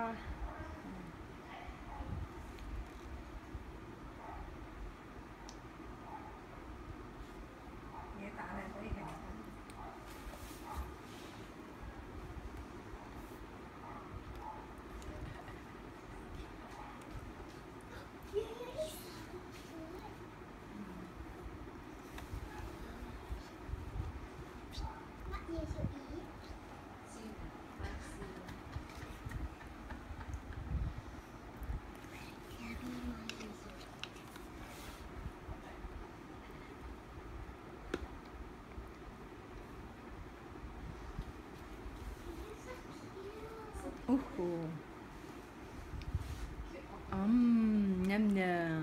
Yeah. Uh -huh. um, nhâm nhờ